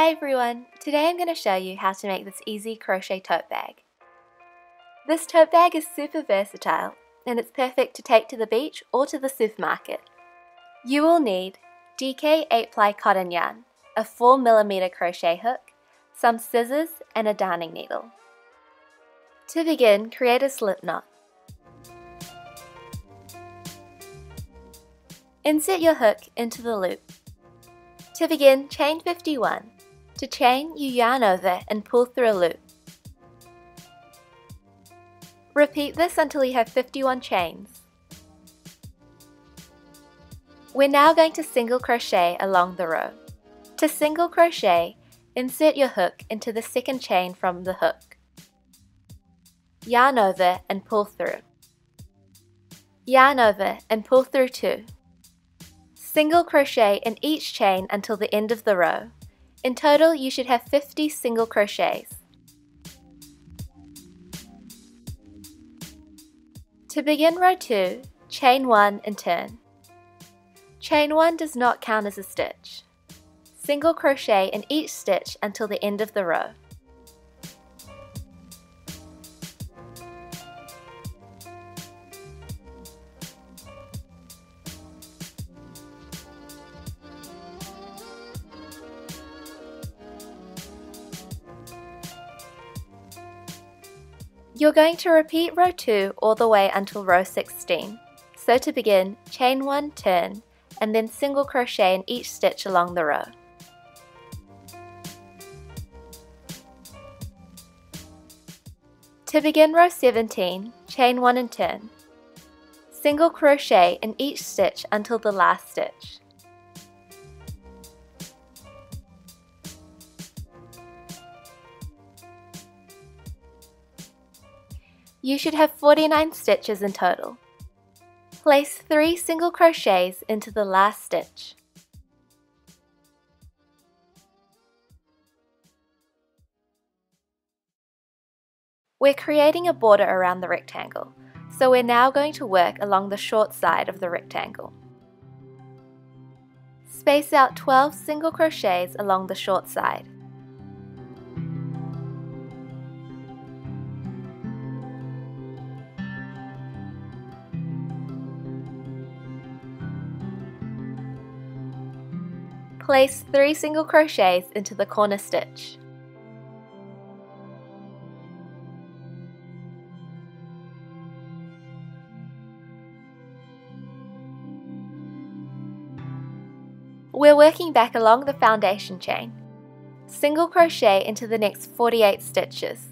Hi everyone! Today I'm going to show you how to make this easy crochet tote bag. This tote bag is super versatile and it's perfect to take to the beach or to the supermarket. You will need DK 8 ply cotton yarn, a 4mm crochet hook, some scissors and a darning needle. To begin, create a slip knot. Insert your hook into the loop. To begin, chain 51. To chain, you yarn over and pull through a loop. Repeat this until you have 51 chains. We're now going to single crochet along the row. To single crochet, insert your hook into the second chain from the hook. Yarn over and pull through. Yarn over and pull through two. Single crochet in each chain until the end of the row. In total, you should have 50 single crochets. To begin row 2, chain 1 and turn. Chain 1 does not count as a stitch. Single crochet in each stitch until the end of the row. You're going to repeat row 2 all the way until row 16. So to begin, chain 1, turn, and then single crochet in each stitch along the row. To begin row 17, chain 1 and turn. Single crochet in each stitch until the last stitch. You should have 49 stitches in total. Place 3 single crochets into the last stitch. We're creating a border around the rectangle, so we're now going to work along the short side of the rectangle. Space out 12 single crochets along the short side. Place 3 single crochets into the corner stitch. We're working back along the foundation chain. Single crochet into the next 48 stitches.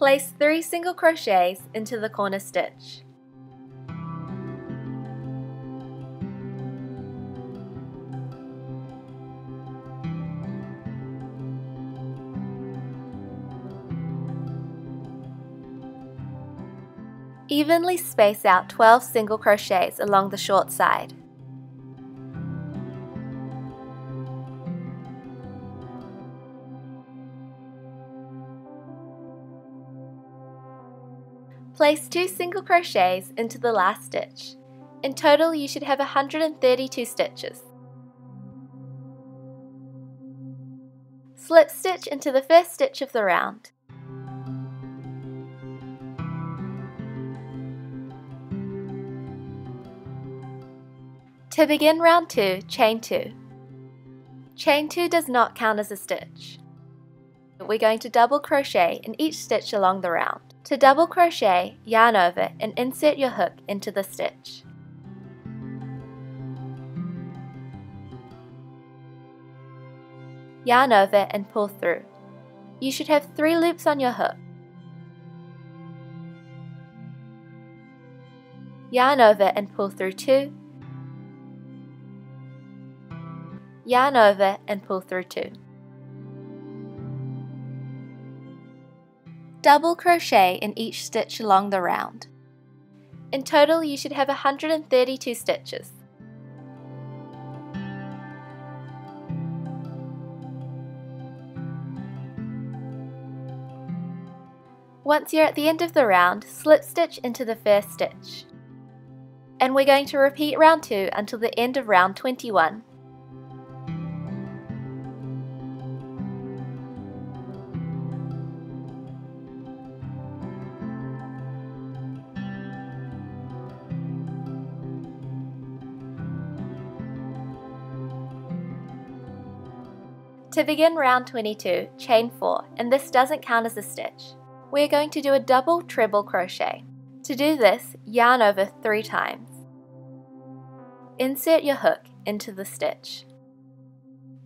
Place 3 single crochets into the corner stitch. Evenly space out 12 single crochets along the short side. Place 2 single crochets into the last stitch. In total you should have 132 stitches. Slip stitch into the first stitch of the round. To begin round 2, chain 2. Chain 2 does not count as a stitch. We're going to double crochet in each stitch along the round. To double crochet, yarn over and insert your hook into the stitch. Yarn over and pull through. You should have three loops on your hook. Yarn over and pull through two. Yarn over and pull through two. double crochet in each stitch along the round. In total you should have 132 stitches. Once you're at the end of the round, slip stitch into the first stitch. And we're going to repeat round 2 until the end of round 21. To begin round 22, chain 4, and this doesn't count as a stitch. We are going to do a double treble crochet. To do this, yarn over 3 times. Insert your hook into the stitch.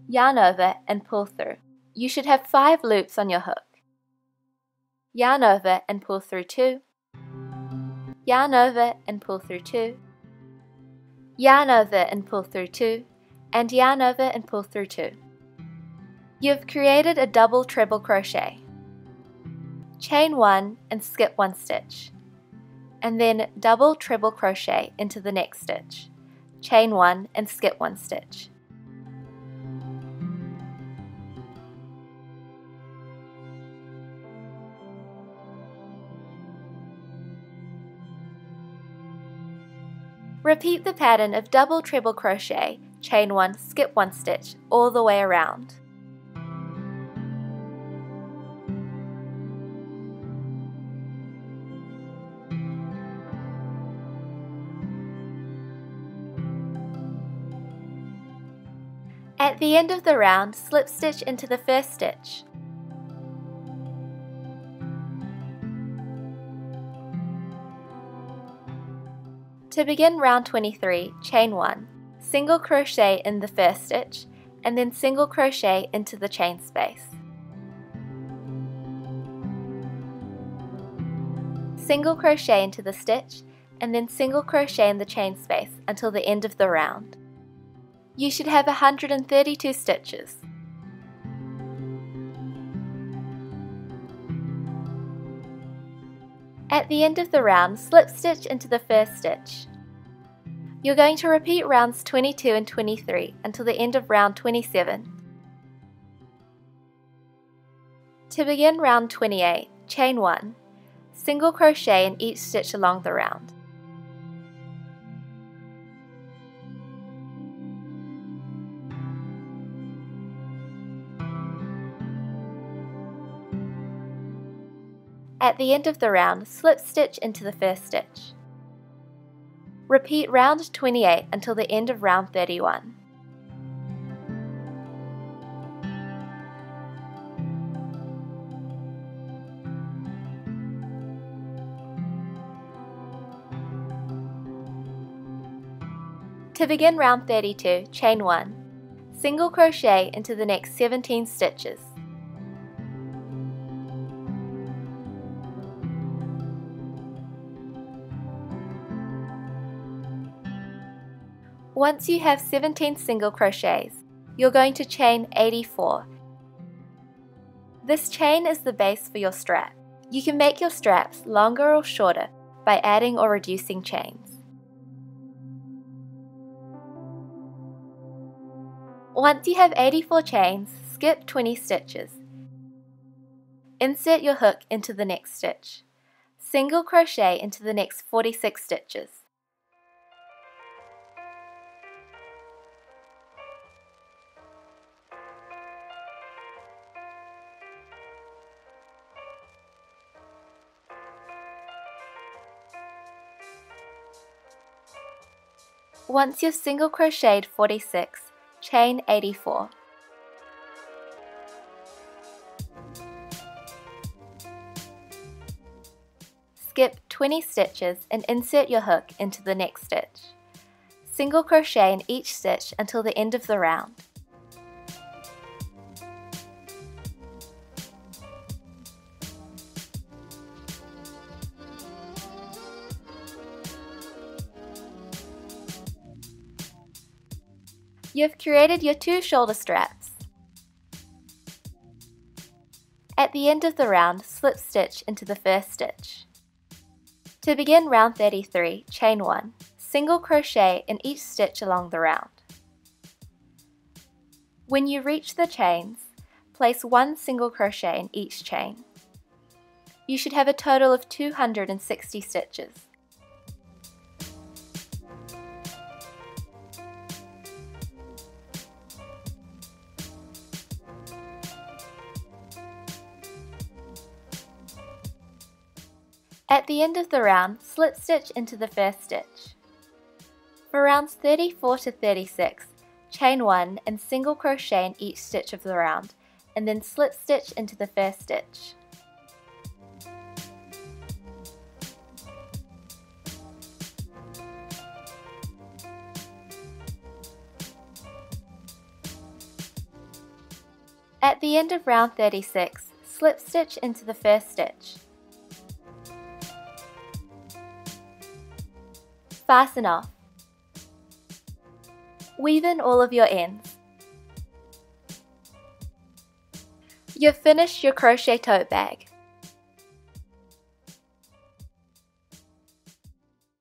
Yarn over and pull through. You should have 5 loops on your hook. Yarn over and pull through 2. Yarn over and pull through 2. Yarn over and pull through 2. And yarn over and pull through 2. You've created a double treble crochet. Chain 1 and skip 1 stitch. And then double treble crochet into the next stitch. Chain 1 and skip 1 stitch. Repeat the pattern of double treble crochet, chain 1, skip 1 stitch all the way around. At the end of the round, slip stitch into the first stitch. To begin round 23, chain 1, single crochet in the first stitch, and then single crochet into the chain space. Single crochet into the stitch, and then single crochet in the chain space until the end of the round you should have 132 stitches. At the end of the round, slip stitch into the first stitch. You're going to repeat rounds 22 and 23 until the end of round 27. To begin round 28, chain 1, single crochet in each stitch along the round. At the end of the round, slip stitch into the first stitch. Repeat round 28 until the end of round 31. To begin round 32, chain 1. Single crochet into the next 17 stitches. Once you have 17 single crochets, you're going to chain 84. This chain is the base for your strap. You can make your straps longer or shorter by adding or reducing chains. Once you have 84 chains, skip 20 stitches. Insert your hook into the next stitch. Single crochet into the next 46 stitches. Once you've single crocheted 46, chain 84. Skip 20 stitches and insert your hook into the next stitch. Single crochet in each stitch until the end of the round. You've created your two shoulder straps. At the end of the round, slip stitch into the first stitch. To begin round 33, chain 1, single crochet in each stitch along the round. When you reach the chains, place one single crochet in each chain. You should have a total of 260 stitches. At the end of the round, slip stitch into the first stitch. For rounds 34 to 36, chain 1 and single crochet in each stitch of the round, and then slip stitch into the first stitch. At the end of round 36, slip stitch into the first stitch. Fasten off. Weave in all of your ends. You've finished your crochet tote bag.